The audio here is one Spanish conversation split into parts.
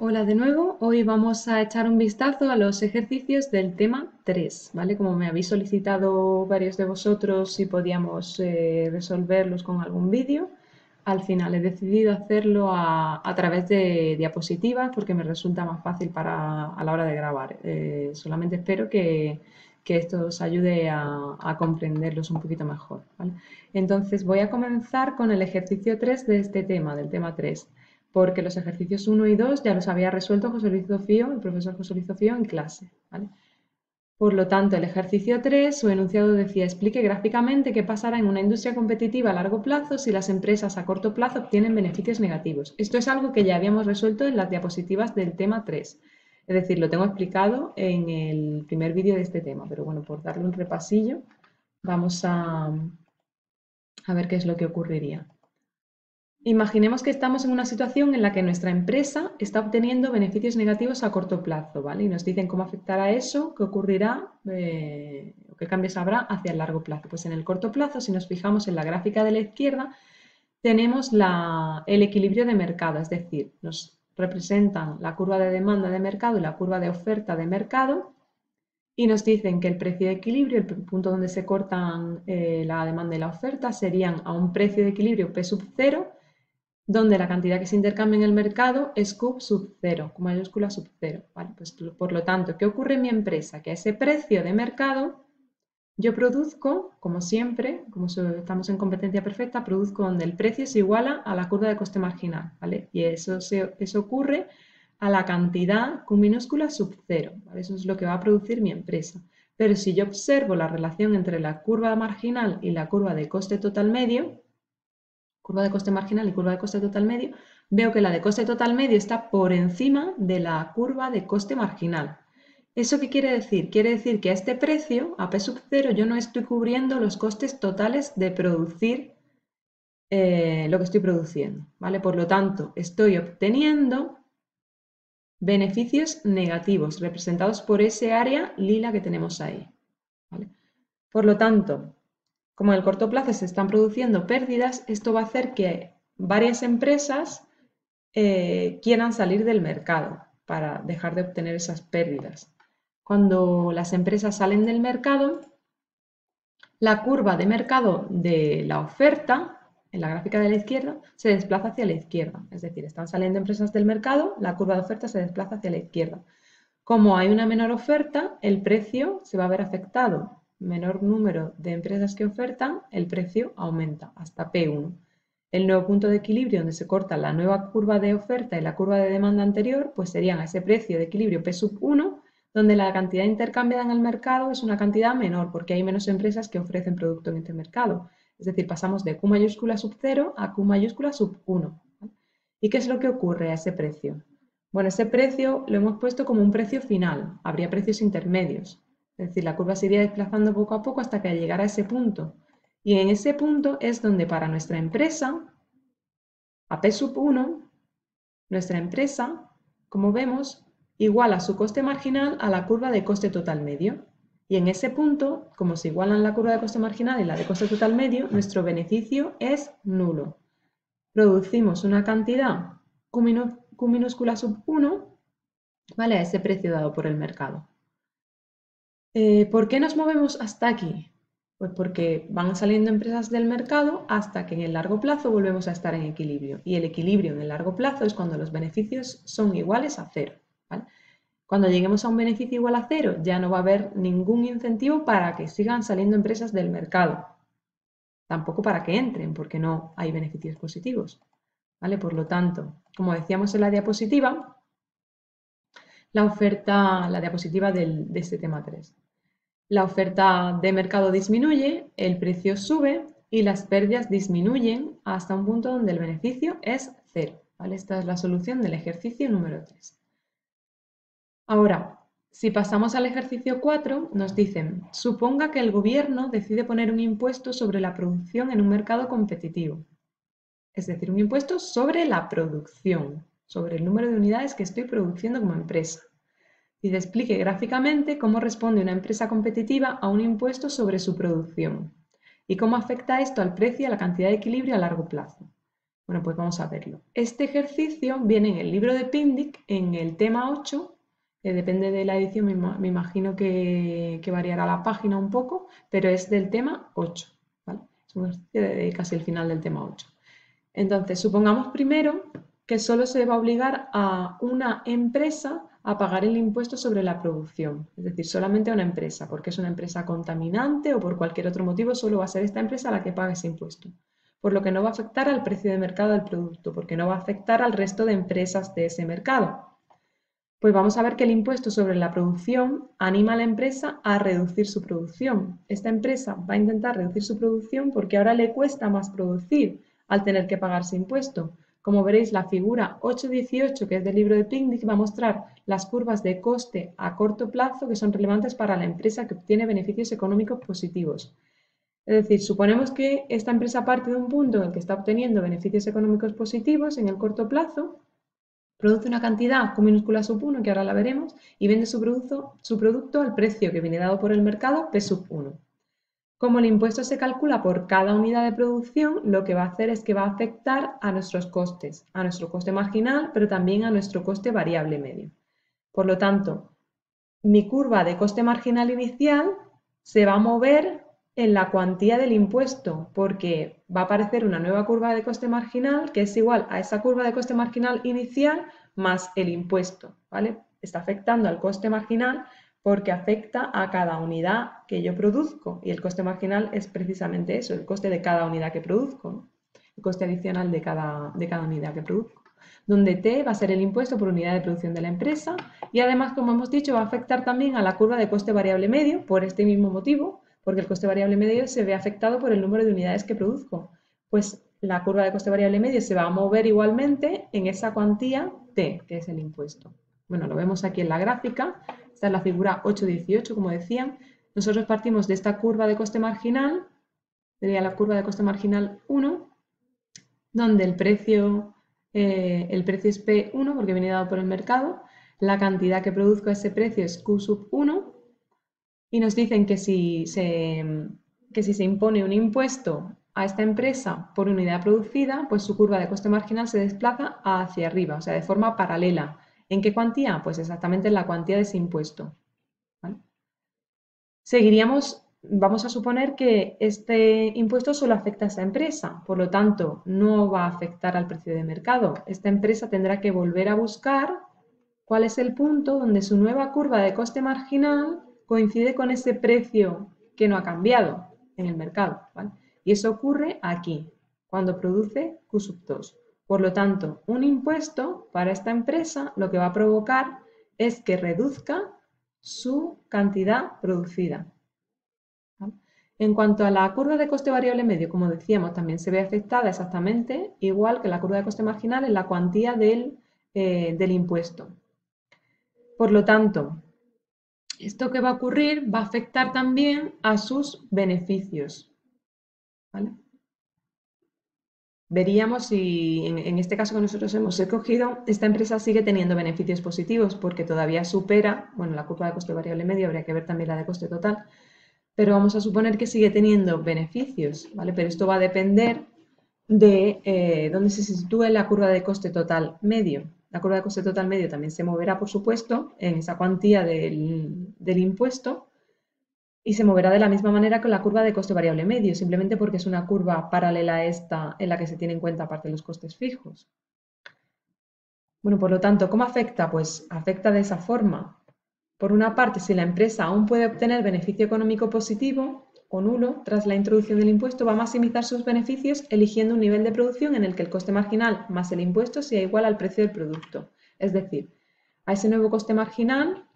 Hola de nuevo, hoy vamos a echar un vistazo a los ejercicios del tema 3, ¿vale? Como me habéis solicitado varios de vosotros si podíamos eh, resolverlos con algún vídeo, al final he decidido hacerlo a, través de diapositivas porque me resulta más fácil para, a la hora de grabar. Eh, solamente espero que, esto os ayude a, comprenderlos un poquito mejor. Entonces voy a comenzar con el ejercicio 3 de este tema, del tema 3 porque los ejercicios 1 y 2 ya los había resuelto José Luis Zofío, el profesor José Luis Zofío, en clase. Por lo tanto, el ejercicio 3, su enunciado decía, explique gráficamente qué pasará en una industria competitiva a largo plazo si las empresas a corto plazo obtienen beneficios negativos. Esto es algo que ya habíamos resuelto en las diapositivas del tema 3. Es decir, lo tengo explicado en el primer vídeo de este tema, pero bueno, por darle un repasillo, vamos a, a ver qué es lo que ocurriría. Imaginemos que estamos en una situación en la que nuestra empresa está obteniendo beneficios negativos a corto plazo, ¿vale? Y nos dicen cómo afectará eso, qué ocurrirá, eh, qué cambios habrá hacia el largo plazo. Pues en el corto plazo, si nos fijamos en la gráfica de la izquierda, tenemos el equilibrio de mercado, es decir, nos representan la curva de demanda de mercado y la curva de oferta de mercado y nos dicen que el precio de equilibrio, el punto donde se cortan eh, la demanda y la oferta, serían a un precio de equilibrio P sub 0 donde la cantidad que se intercambia en el mercado es Q sub 0, Q mayúscula sub 0. pues, por lo tanto, ¿qué ocurre en mi empresa? Que a ese precio de mercado yo produzco, como siempre, como estamos en competencia perfecta, produzco donde el precio se iguala a la curva de coste marginal, ¿vale? Y eso, eso ocurre a la cantidad Q minúscula sub 0, Eso es lo que va a producir mi empresa. Pero si yo observo la relación entre la curva marginal y la curva de coste total medio, curva de coste marginal y curva de coste total medio, veo que la de coste total medio está por encima de la curva de coste marginal. ¿Eso qué quiere decir? Quiere decir que a este precio, a P sub 0, yo no estoy cubriendo los costes totales de producir eh, lo que estoy produciendo. ¿vale? Por lo tanto, estoy obteniendo beneficios negativos representados por ese área lila que tenemos ahí. Por lo tanto, como en el corto plazo se están produciendo pérdidas, esto va a hacer que varias empresas eh, quieran salir del mercado para dejar de obtener esas pérdidas. Cuando las empresas salen del mercado, la curva de mercado de la oferta, en la gráfica de la izquierda, se desplaza hacia la izquierda. Es decir, están saliendo empresas del mercado, la curva de oferta se desplaza hacia la izquierda. Como hay una menor oferta, el precio se va a ver afectado menor número de empresas que ofertan, el precio aumenta hasta P1. El nuevo punto de equilibrio donde se corta la nueva curva de oferta y la curva de demanda anterior, pues serían a ese precio de equilibrio P sub 1, donde la cantidad intercambiada en el mercado es una cantidad menor, porque hay menos empresas que ofrecen producto en este mercado. Es decir, pasamos de Q mayúscula sub 0 a Q mayúscula sub 1. ¿Y qué es lo que ocurre a ese precio? Bueno, ese precio lo hemos puesto como un precio final. Habría precios intermedios. Es decir, la curva se iría desplazando poco a poco hasta que llegara a ese punto. Y en ese punto es donde para nuestra empresa, a P sub 1, nuestra empresa, como vemos, iguala su coste marginal a la curva de coste total medio. Y en ese punto, como se igualan la curva de coste marginal y la de coste total medio, nuestro beneficio es nulo. Producimos una cantidad Q minúscula sub 1, ¿vale? A ese precio dado por el mercado. Eh, ¿Por qué nos movemos hasta aquí? Pues porque van saliendo empresas del mercado hasta que en el largo plazo volvemos a estar en equilibrio. Y el equilibrio en el largo plazo es cuando los beneficios son iguales a cero. Cuando lleguemos a un beneficio igual a cero, ya no va a haber ningún incentivo para que sigan saliendo empresas del mercado. Tampoco para que entren, porque no hay beneficios positivos. ¿Vale? Por lo tanto, como decíamos en la diapositiva, la oferta, la diapositiva de este tema 3. La oferta de mercado disminuye, el precio sube y las pérdidas disminuyen hasta un punto donde el beneficio es cero. Esta es la solución del ejercicio número 3. Ahora, si pasamos al ejercicio 4, nos dicen, suponga que el gobierno decide poner un impuesto sobre la producción en un mercado competitivo. Es decir, un impuesto sobre la producción sobre el número de unidades que estoy produciendo como empresa. Y te explique gráficamente cómo responde una empresa competitiva a un impuesto sobre su producción y cómo afecta esto al precio y a la cantidad de equilibrio a largo plazo. Bueno, pues vamos a verlo. Este ejercicio viene en el libro de Pindic, en el tema 8, que depende de la edición, me, imagino que, variará la página un poco, pero es del tema 8. Es un ejercicio de casi el final del tema 8. Entonces, supongamos primero que solo se va a obligar a una empresa a pagar el impuesto sobre la producción, es decir, solamente a una empresa, porque es una empresa contaminante o por cualquier otro motivo, solo va a ser esta empresa la que pague ese impuesto por lo que no va a afectar al precio de mercado del producto, porque no va a afectar al resto de empresas de ese mercado. Pues vamos a ver que el impuesto sobre la producción anima a la empresa a reducir su producción. Esta empresa va a intentar reducir su producción porque ahora le cuesta más producir al tener que pagar ese impuesto. Como veréis, la figura 818, que es del libro de Picnic, va a mostrar las curvas de coste a corto plazo que son relevantes para la empresa que obtiene beneficios económicos positivos. Es decir, suponemos que esta empresa parte de un punto en el que está obteniendo beneficios económicos positivos en el corto plazo, produce una cantidad con minúscula sub 1, que ahora la veremos, y vende su producto, al precio que viene dado por el mercado, P sub 1. Como el impuesto se calcula por cada unidad de producción, lo que va a hacer es que va a afectar a nuestros costes, a nuestro coste marginal, pero también a nuestro coste variable medio. Por lo tanto, mi curva de coste marginal inicial se va a mover en la cuantía del impuesto, porque va a aparecer una nueva curva de coste marginal que es igual a esa curva de coste marginal inicial más el impuesto, ¿vale? Está afectando al coste marginal porque afecta a cada unidad que yo produzco y el coste marginal es precisamente eso, el coste de cada unidad que produzco, el coste adicional de cada, de cada unidad que produzco donde T va a ser el impuesto por unidad de producción de la empresa y además, como hemos dicho, va a afectar también a la curva de coste variable medio por este mismo motivo, porque el coste variable medio se ve afectado por el número de unidades que produzco. Pues la curva de coste variable medio se va a mover igualmente en esa cuantía T, que es el impuesto. Bueno, lo vemos aquí en la gráfica. Esta es la figura 818, como decían. Nosotros partimos de esta curva de coste marginal, sería la curva de coste marginal 1, donde el precio, eh, el precio es P1 porque viene dado por el mercado, la cantidad que produzco a ese precio es Q sub 1 y nos dicen que si se, que si se impone un impuesto a esta empresa por unidad producida, pues su curva de coste marginal se desplaza hacia arriba, o sea, de forma paralela. ¿En qué cuantía? Pues exactamente en la cuantía de ese impuesto. Seguiríamos, vamos a suponer que este impuesto solo afecta a esa empresa, por lo tanto, no va a afectar al precio de mercado. Esta empresa tendrá que volver a buscar cuál es el punto donde su nueva curva de coste marginal coincide con ese precio que no ha cambiado en el mercado. Y eso ocurre aquí, cuando produce Q 2. Por lo tanto, un impuesto para esta empresa lo que va a provocar es que reduzca su cantidad producida. En cuanto a la curva de coste variable medio, como decíamos, también se ve afectada exactamente igual que la curva de coste marginal en la cuantía del, eh, del impuesto. Por lo tanto, esto que va a ocurrir va a afectar también a sus beneficios. Veríamos si en, este caso que nosotros hemos escogido, esta empresa sigue teniendo beneficios positivos porque todavía supera, bueno, la curva de coste variable medio, habría que ver también la de coste total, pero vamos a suponer que sigue teniendo beneficios, ¿vale? Pero esto va a depender de eh, dónde se sitúe la curva de coste total medio. La curva de coste total medio también se moverá, por supuesto, en esa cuantía del, impuesto y se moverá de la misma manera que la curva de coste variable medio, simplemente porque es una curva paralela a esta en la que se tiene en cuenta aparte los costes fijos. Bueno, por lo tanto, ¿cómo afecta? Pues afecta de esa forma. Por una parte, si la empresa aún puede obtener beneficio económico positivo, o nulo tras la introducción del impuesto va a maximizar sus beneficios eligiendo un nivel de producción en el que el coste marginal más el impuesto sea igual al precio del producto. Es decir, a ese nuevo coste marginal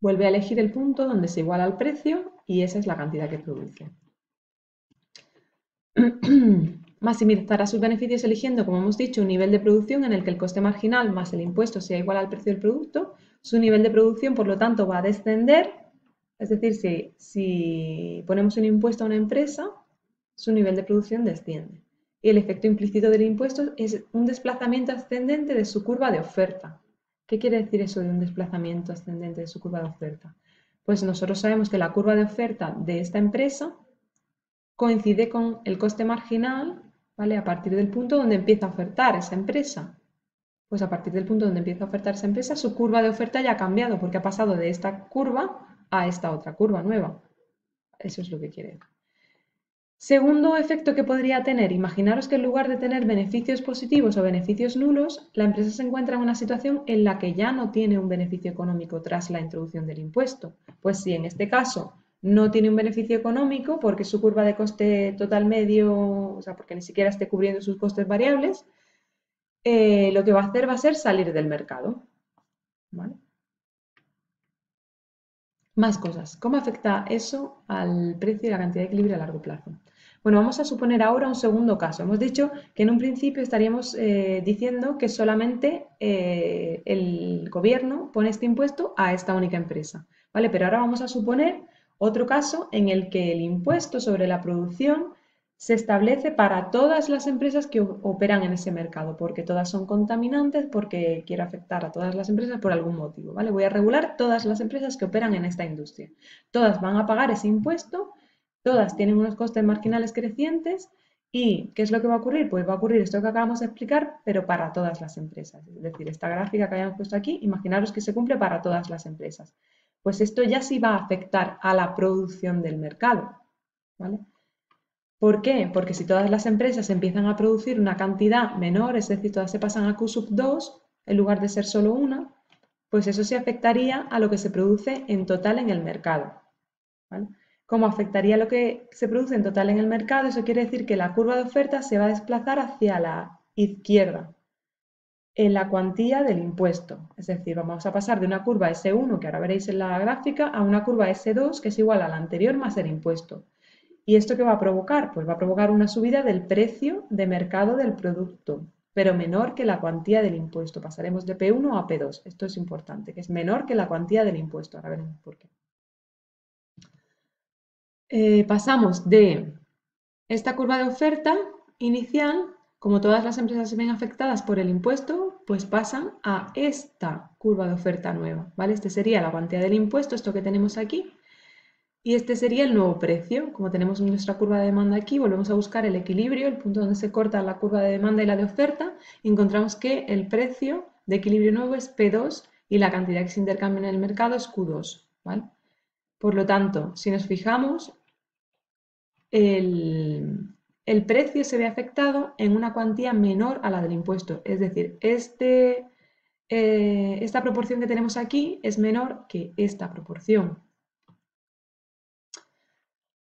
vuelve a elegir el punto donde se iguala al precio y esa es la cantidad que produce. Maximizará sus beneficios eligiendo, como hemos dicho, un nivel de producción en el que el coste marginal más el impuesto sea igual al precio del producto. Su nivel de producción, por lo tanto, va a descender es decir, si, ponemos un impuesto a una empresa, su nivel de producción desciende. Y el efecto implícito del impuesto es un desplazamiento ascendente de su curva de oferta. ¿Qué quiere decir eso de un desplazamiento ascendente de su curva de oferta? Pues nosotros sabemos que la curva de oferta de esta empresa coincide con el coste marginal ¿vale? A partir del punto donde empieza a ofertar esa empresa. Pues a partir del punto donde empieza a ofertar esa empresa, su curva de oferta ya ha cambiado porque ha pasado de esta curva a esta otra curva nueva. Eso es lo que quiere. Segundo efecto que podría tener, imaginaros que en lugar de tener beneficios positivos o beneficios nulos, la empresa se encuentra en una situación en la que ya no tiene un beneficio económico tras la introducción del impuesto. Pues si en este caso no tiene un beneficio económico porque su curva de coste total medio, o sea, porque ni siquiera esté cubriendo sus costes variables, eh, lo que va a hacer va a ser salir del mercado. Más cosas. ¿Cómo afecta eso al precio y la cantidad de equilibrio a largo plazo? Bueno, vamos a suponer ahora un segundo caso. Hemos dicho que en un principio estaríamos eh, diciendo que solamente eh, el gobierno pone este impuesto a esta única empresa. ¿vale? Pero ahora vamos a suponer otro caso en el que el impuesto sobre la producción se establece para todas las empresas que operan en ese mercado, porque todas son contaminantes, porque quiero afectar a todas las empresas por algún motivo, ¿vale? Voy a regular todas las empresas que operan en esta industria. Todas van a pagar ese impuesto, todas tienen unos costes marginales crecientes y ¿qué es lo que va a ocurrir? Pues va a ocurrir esto que acabamos de explicar, pero para todas las empresas. Es decir, esta gráfica que habíamos puesto aquí, imaginaros que se cumple para todas las empresas. Pues esto ya sí va a afectar a la producción del mercado, ¿vale? ¿Por qué? Porque si todas las empresas empiezan a producir una cantidad menor, es decir, todas se pasan a Q sub 2 en lugar de ser solo una, pues eso se afectaría a lo que se produce en total en el mercado. ¿Cómo afectaría lo que se produce en total en el mercado? Eso quiere decir que la curva de oferta se va a desplazar hacia la izquierda en la cuantía del impuesto. Es decir, vamos a pasar de una curva S1, que ahora veréis en la gráfica, a una curva S2, que es igual a la anterior más el impuesto. ¿Y esto qué va a provocar? Pues va a provocar una subida del precio de mercado del producto, pero menor que la cuantía del impuesto. Pasaremos de P1 a P2. Esto es importante, que es menor que la cuantía del impuesto. Ahora veremos por qué. Eh, pasamos de esta curva de oferta inicial, como todas las empresas se ven afectadas por el impuesto, pues pasan a esta curva de oferta nueva. ¿vale? Este sería la cuantía del impuesto, esto que tenemos aquí, y este sería el nuevo precio. Como tenemos nuestra curva de demanda aquí, volvemos a buscar el equilibrio, el punto donde se corta la curva de demanda y la de oferta, y encontramos que el precio de equilibrio nuevo es P2 y la cantidad que se intercambia en el mercado es Q2. Por lo tanto, si nos fijamos, el, precio se ve afectado en una cuantía menor a la del impuesto. Es decir, este, eh, esta proporción que tenemos aquí es menor que esta proporción.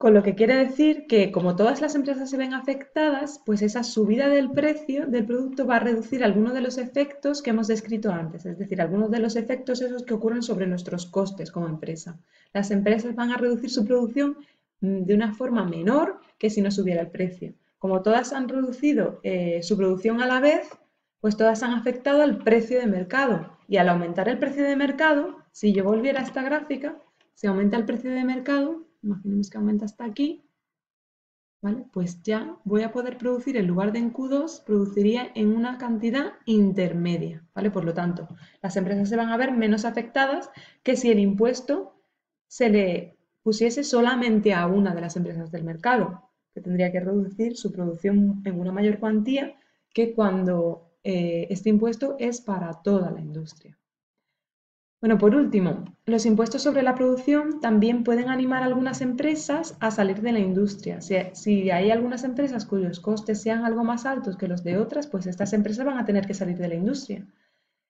Con lo que quiere decir que como todas las empresas se ven afectadas, pues esa subida del precio del producto va a reducir algunos de los efectos que hemos descrito antes, es decir, algunos de los efectos esos que ocurren sobre nuestros costes como empresa. Las empresas van a reducir su producción mm, de una forma menor que si no subiera el precio. Como todas han reducido eh, su producción a la vez, pues todas han afectado al precio de mercado. Y al aumentar el precio de mercado, si yo volviera a esta gráfica, si aumenta el precio de mercado, imaginemos que aumenta hasta aquí, ¿vale? Pues ya voy a poder producir, en lugar de en Q2, produciría en una cantidad intermedia, ¿vale? Por lo tanto, las empresas se van a ver menos afectadas que si el impuesto se le pusiese solamente a una de las empresas del mercado, que tendría que reducir su producción en una mayor cuantía que cuando eh, este impuesto es para toda la industria. Bueno, por último, los impuestos sobre la producción también pueden animar a algunas empresas a salir de la industria. Si, hay algunas empresas cuyos costes sean algo más altos que los de otras, pues estas empresas van a tener que salir de la industria.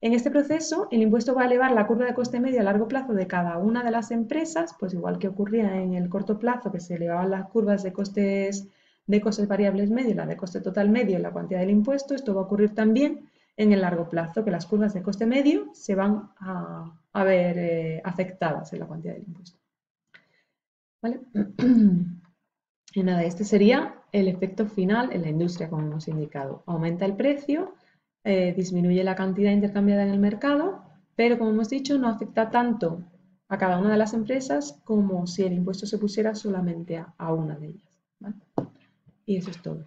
En este proceso, el impuesto va a elevar la curva de coste medio a largo plazo de cada una de las empresas, pues igual que ocurría en el corto plazo, que se elevaban las curvas de costes de costes variables medio y la de coste total medio en la cuantía del impuesto, esto va a ocurrir también en el largo plazo, que las curvas de coste medio se van a, ver eh, afectadas en la cuantía del impuesto. ¿Vale? Y nada, este sería el efecto final en la industria, como hemos indicado. Aumenta el precio, eh, disminuye la cantidad intercambiada en el mercado, pero como hemos dicho, no afecta tanto a cada una de las empresas como si el impuesto se pusiera solamente a, una de ellas. Y eso es todo.